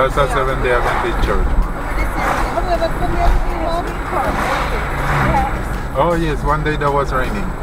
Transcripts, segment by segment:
That's a Seventh day Adventist church. Oh, yes, one day that was raining.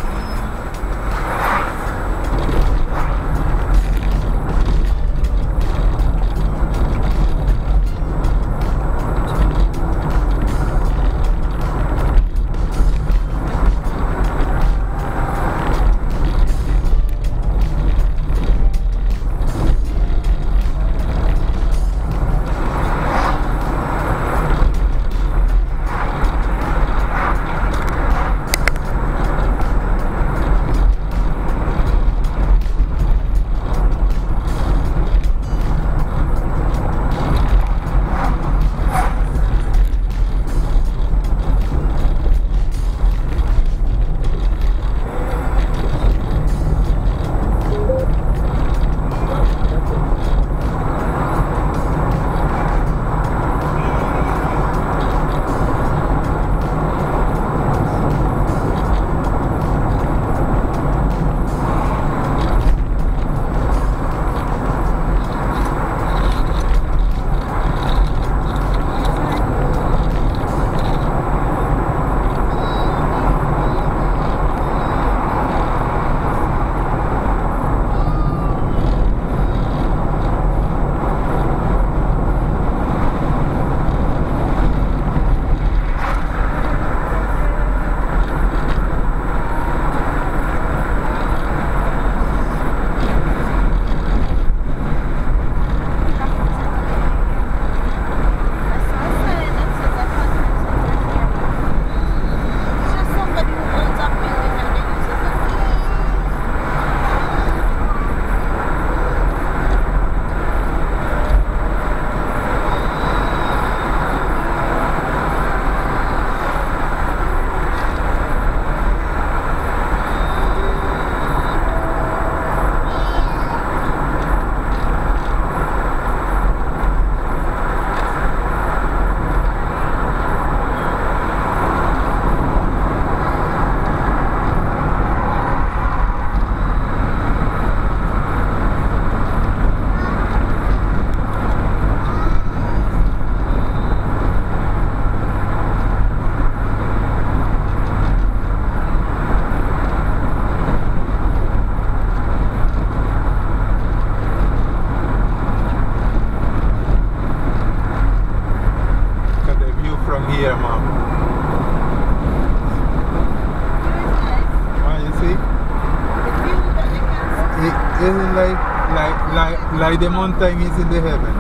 like, like the mountain is in the heaven,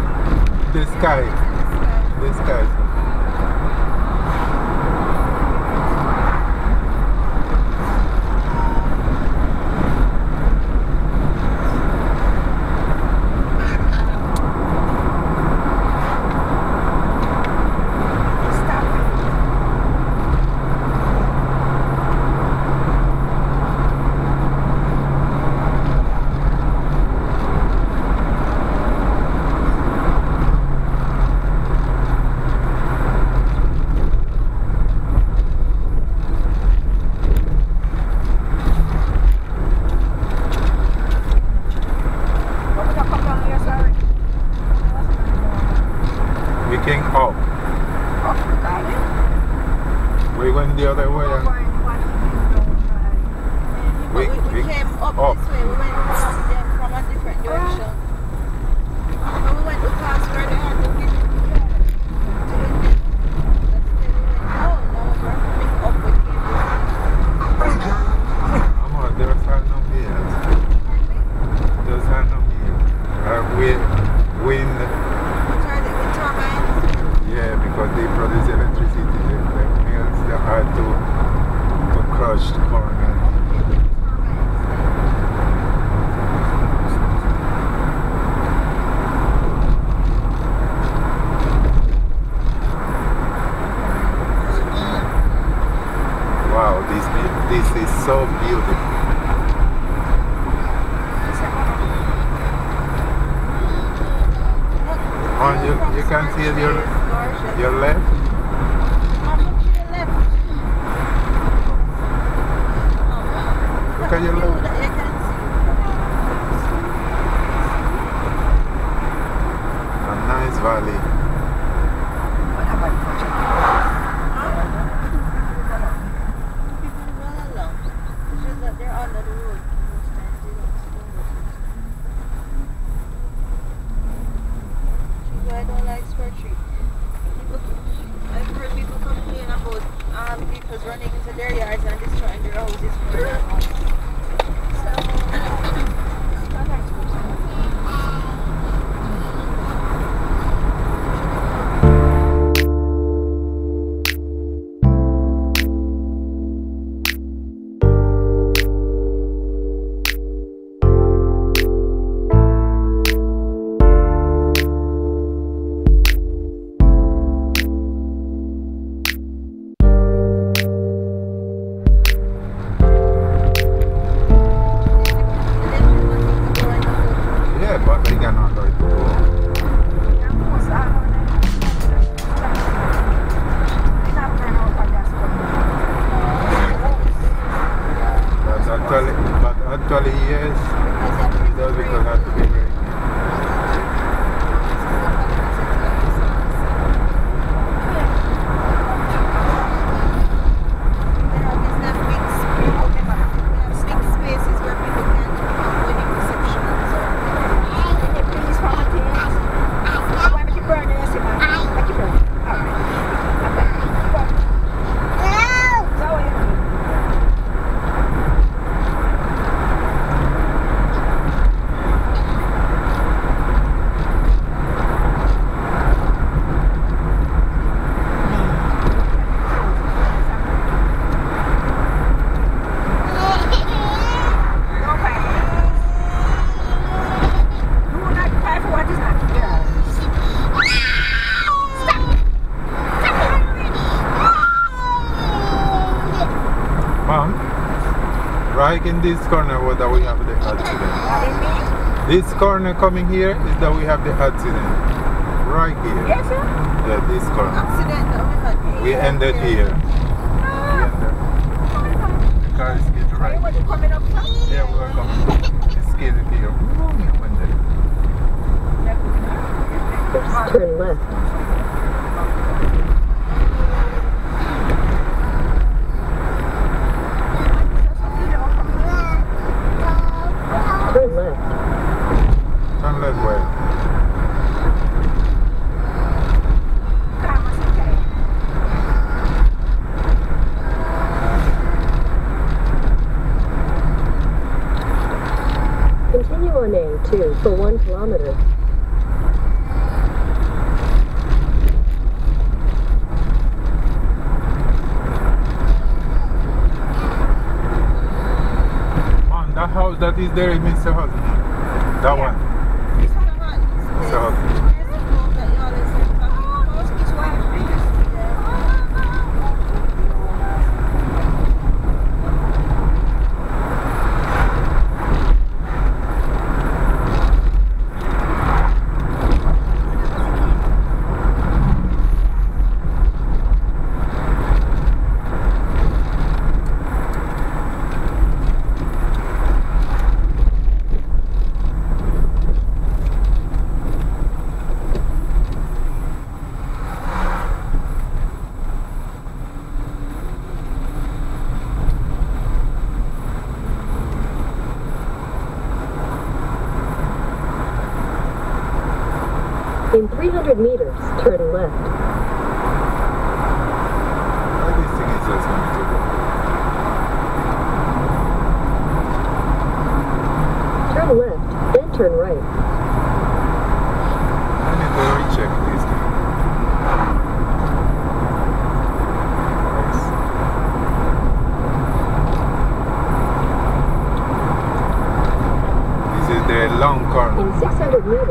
the sky, the sky. Your left? I'm looking to left. Look at your left. A nice valley. In this corner where that we have the accident. This corner coming here is that we have the accident. Right here. Yes, sir. Yeah, this corner. accident that we had. We ended here. Ah. We ended. The car is getting right. Are you coming up, sir? Yeah, we are coming. It's getting here. Wrong, you went there. Please turn left. Turn Turn way. Continue on A2 for one kilometer. Man, that house that is there is Mr. Hudson. That 100 meters, turn left. To Turn left, then turn right. I need this This is the long car. In 600 meters.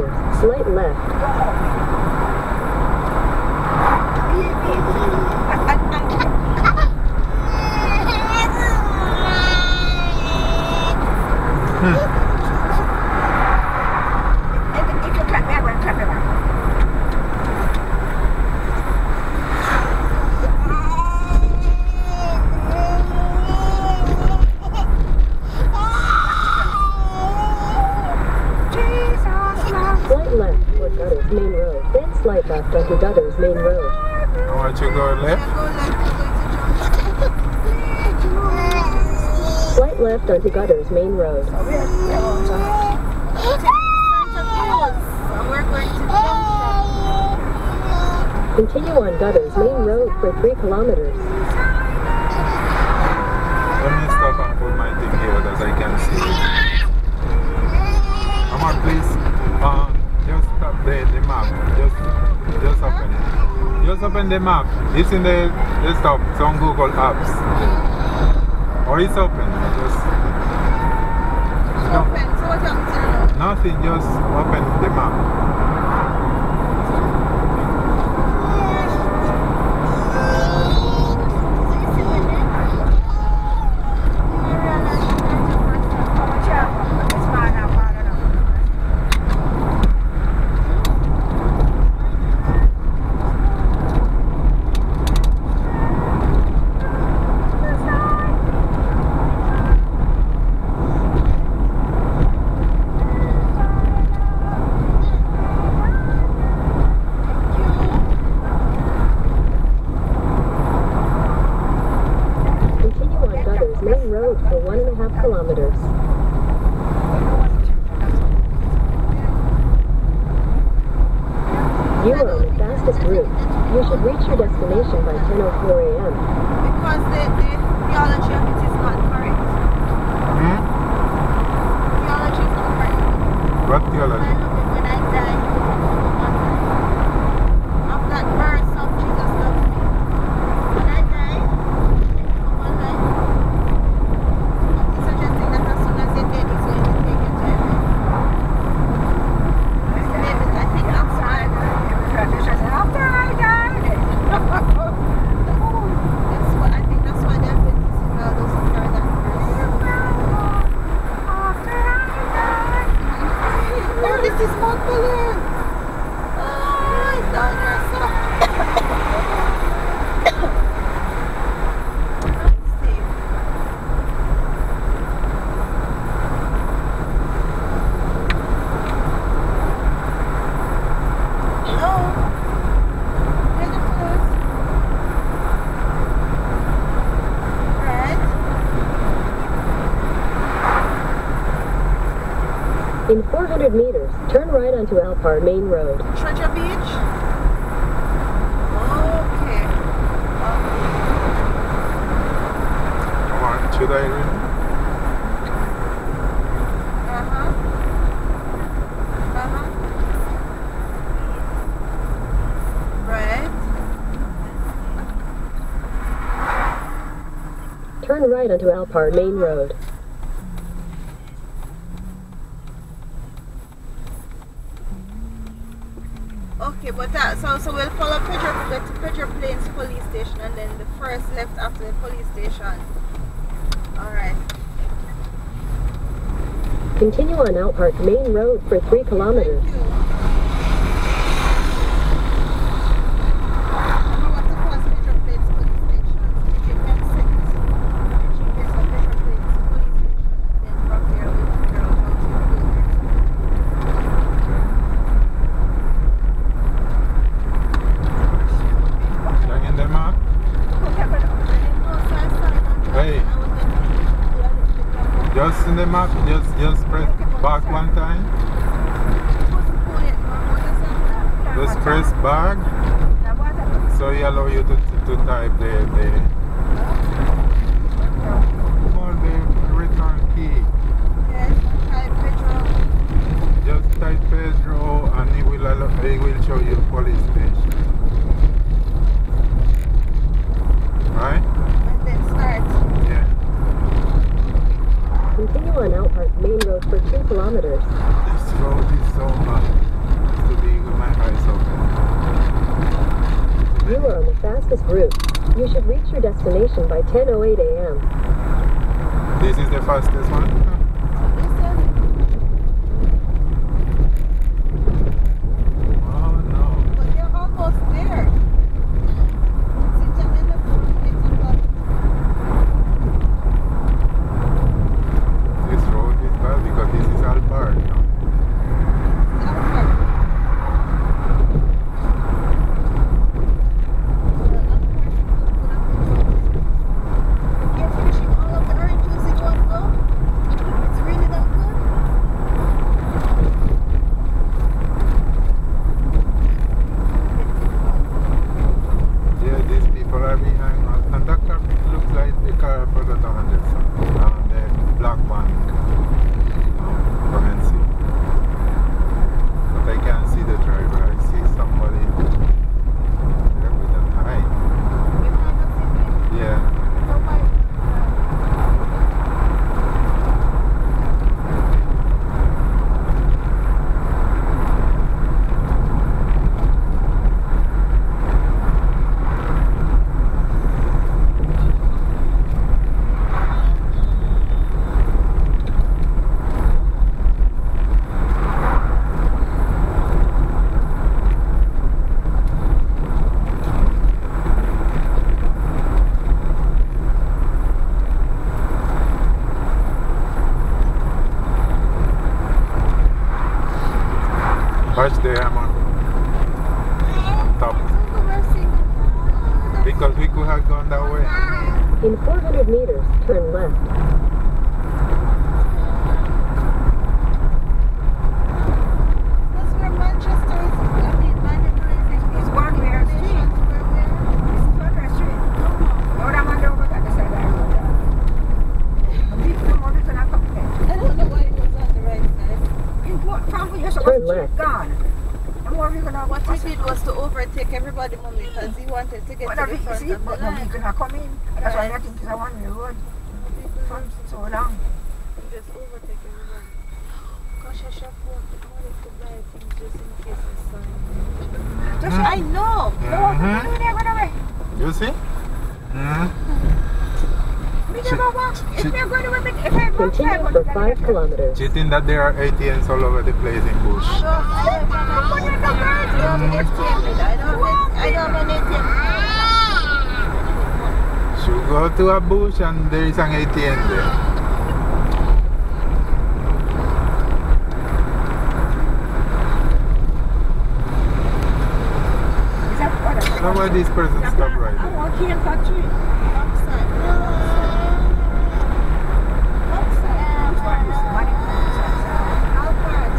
Continue on Gutters Main Road for 3 kilometers. Let me stop and put my thing here that I can see. Come on, please. Um, just tap the, the map. Just, just open it. Just open the map. It's in the desktop. It's on Google Apps. Or it's open. Just It's open, so what happens here now? nothing. Just open the map. Right onto Alpart Main Road. Treasure Beach? Okay. Okay. Come on. Should I read? Uh-huh. Uh-huh. Right. Turn right onto Alpart Main Road. But that so so we'll follow Pedro go to Pedro Plains police station and then the first left after the police station. Alright. Continue on Alpart Main Road for 3 kilometers. Thank you. Number one to pass Pedro Plains police station. So if you can set the GPS for Pedro Plains police station, then from there we'll figure out how to do this. Check in the map. Hey. Just in the map. Just, just press back one time. Just press back. So he allow you to, to type the, the, the return key. Just type Pedro and he will, allow, he will show you police station. Right? Yeah. Continue on Alpart Main Road for 2 kilometers. This road is so bad. To be with my eyes open. You are on the fastest route. You should reach your destination by 10.08 a.m. This is the fastest one. Overtake everybody, mommy, because he wanted to get Whatever to the you front see, of the but no line. vehicle come in. That's why I think it's a one way road. For so long. He just overtake everybody. Gosh, I should have bought the money to buy things just in case I saw him. Just I know. go over there, go away. You see? Mm. We never walk. If She- they're going to women, if I walk, I Continue would for 5 kilometers. Do you think that there are ATMs all over the place in Bush? Should go to a bush and there is an ATM there. Why this person stop right there? walk here factory. Outside. Outside. Which one is the money? Albert.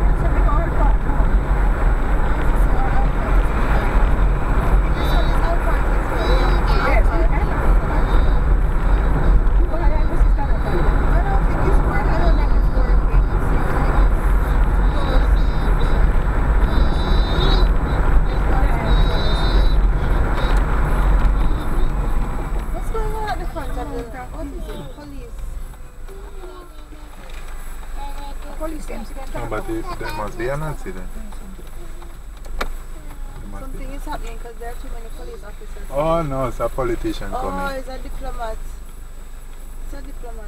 That's a big old car. This one is Albert as well. Yes, Albert. Well, I guess it's not a car. I don't think it's work. I don't think it's working. It seems like it's What's going on at the front of the what is it? Police. Police them, so they No, can't but come. It, there must be an accident. There must be. Something is happening because there are too many police officers. Oh no, it's a politician Oh, coming. it's a diplomat. It's a diplomat.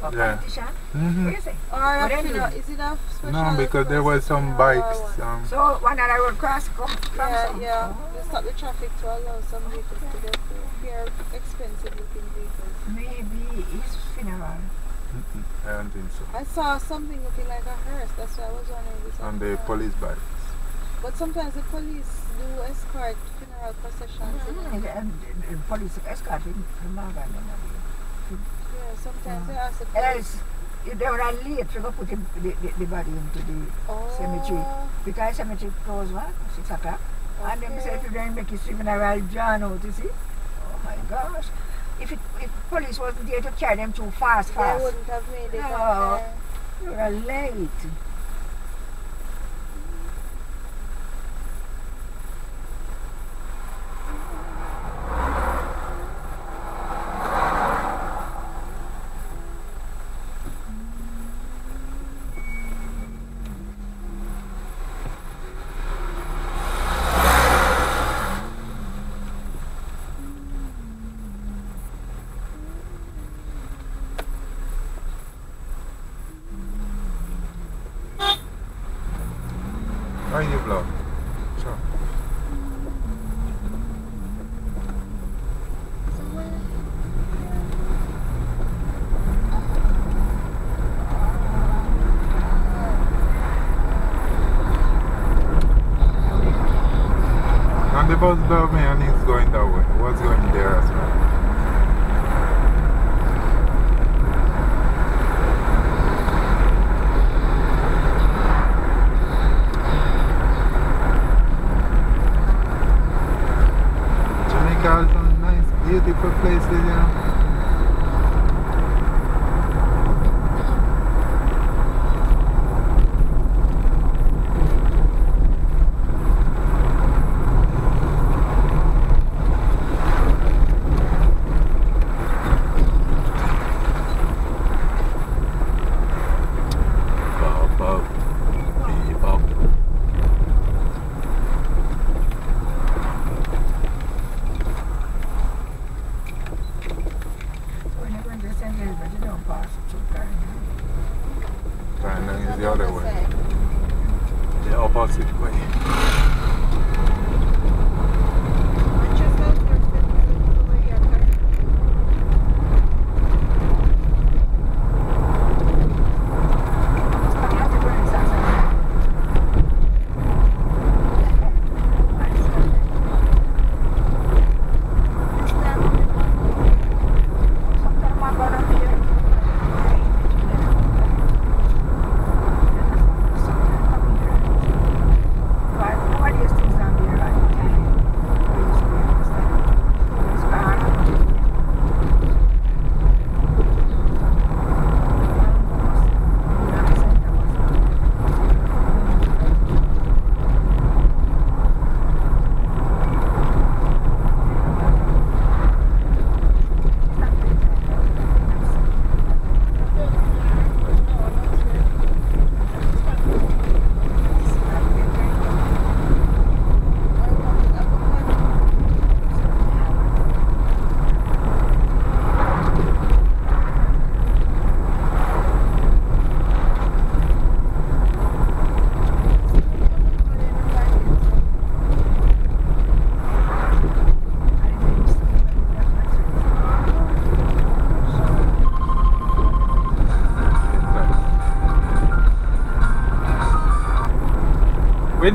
A Yeah. politician? Mhm. What is it? Or What a they do? funeral. Is it a special? No, because there was some funeral or bikes. Um, So one that I will cross come from Yeah, some. yeah. They stop the traffic to allow some vehicles to get through. They're expensive looking vehicles. Maybe his funeral. I don't think so. I saw something looking like a hearse. That's why I was wondering if it's On the police bikes. But sometimes the police do escort funeral processions. you know. Mm, the, um, the, the police escort him from Morgan. Yeah, sometimes they ask the police. Else, if they were late to go put him, the, the, the body into the oh, cemetery. Because cemetery closed what? Six o'clock. And they then say to them make his funeral John out, you see? Oh my gosh. If it, if police wasn't there to carry them too fast, They fast, wouldn't have made it. No. on time. they were late. Why you block? Sure. And the bus Birmingham is going that way. What's going there as well? Jamaica has some beautiful places, know.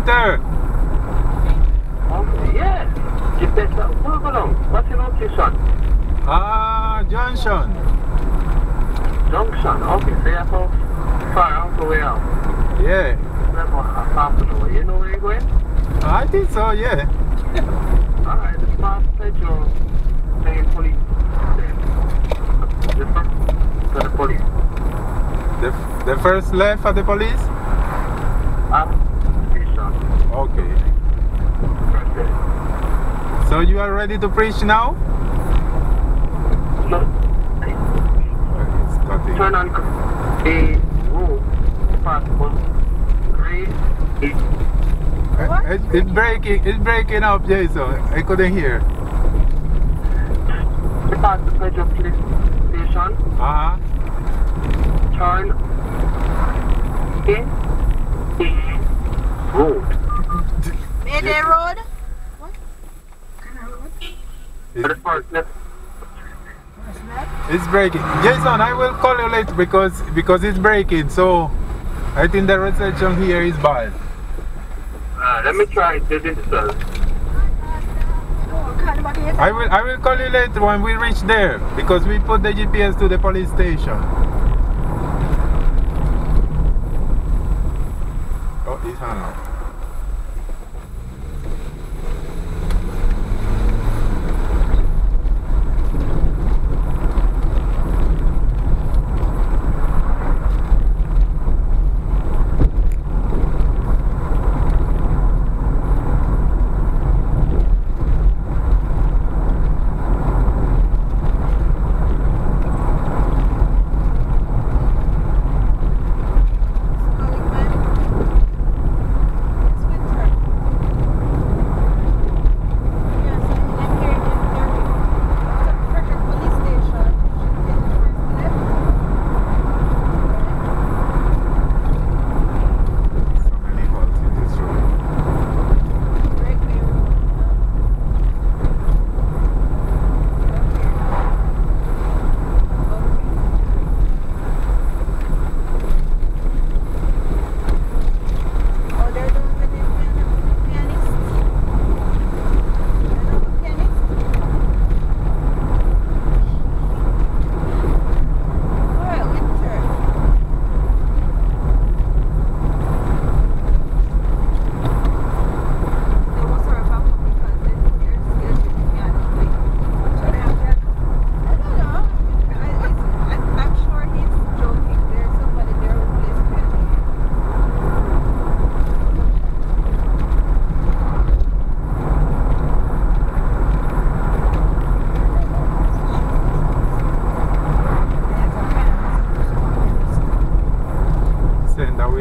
Winter. Okay, yeah. GPS, uh, where go? What's your location? Ah, Junction. Junction. Okay, so you're so far out the way out. Yeah. Never half an hour. You know where you're going? I think so, yeah. Alright, the smart petrol main police. The first to the police. The, the first left at the police? Station. Okay. So you are ready to preach now? No. It's cutting. Turn on the road. Pass was grade. Uh, It, it's breaking, it's breaking up, Jason. I couldn't hear. You pass the petrol police station. Uh huh. Turn in the road. Mayday Road? To the first. It's breaking. Jason, I will call you later because because it's breaking. So I think the reception here is bad. Uh, let me try the digital. I will I will call you later when we reach there because we put the GPS to the police station. Oh, it's hung up.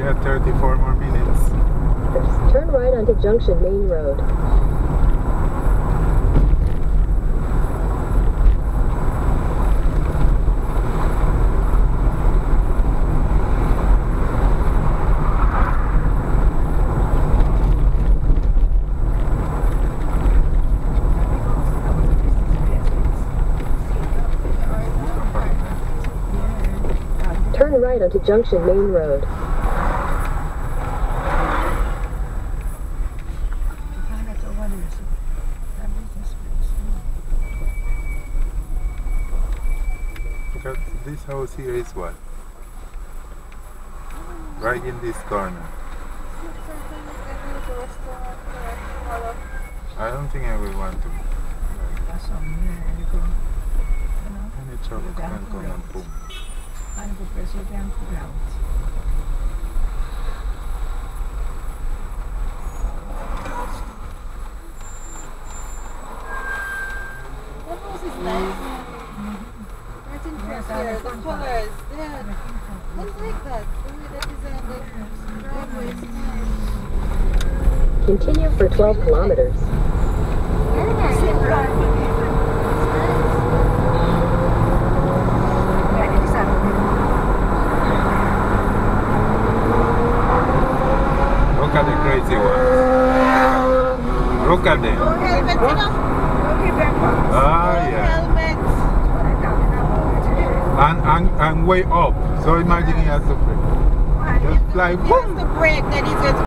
We had 34 more minutes. Turn right onto Junction Main Road. Turn right onto Junction Main Road. Because this house here is what? Right in this corner. I don't think I will want to. Like, any trouble can come and boom. The house is nice. Right in front here, the colors, yeah. I like that. The way they designed the driveway is nice. Continue for 12 kilometers. Look at the crazy ones. Look at them. No helmet, you know? Ah, yeah. And, and, and way up. So imagine he has to brake. Just fly. He